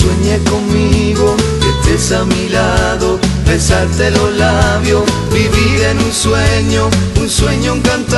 sueñes conmigo, que estés a mi lado, besarte los labios, vivir en un sueño, un sueño encantado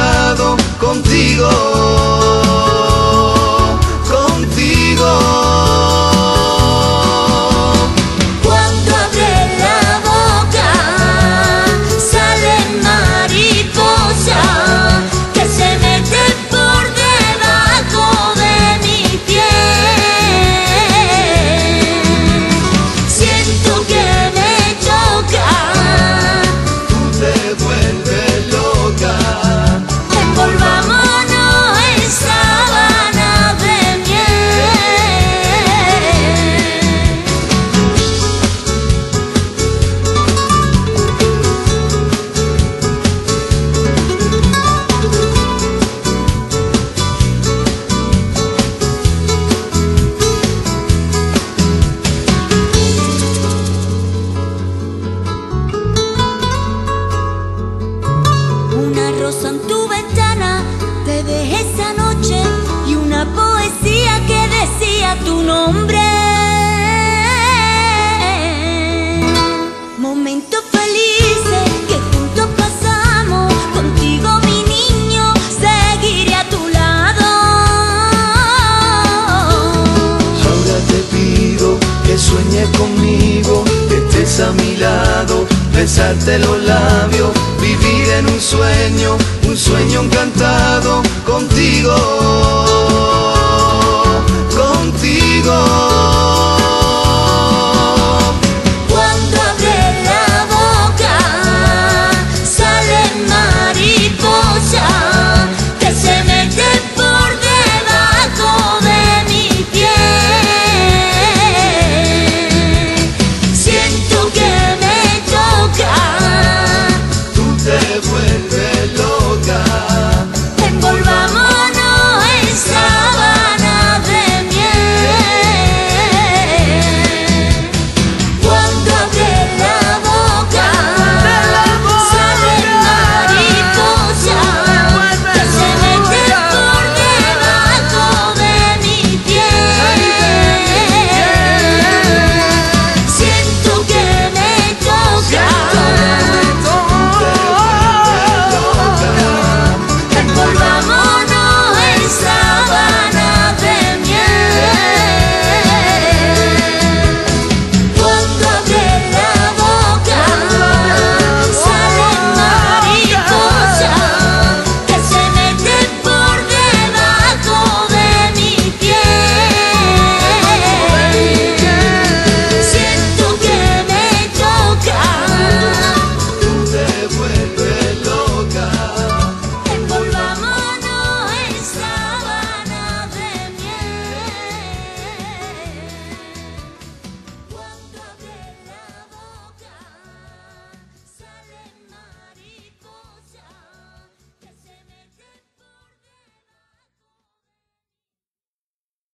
rosa en tu ventana te dejé esa noche y una poesía que decía tu nombre. Momentos felices que juntos pasamos, contigo mi niño, seguiré a tu lado. Ahora te pido que sueñes conmigo, que estés a mi lado, besarte los labios, vivir en un sueño, un sueño encantado contigo, contigo. recuerdo.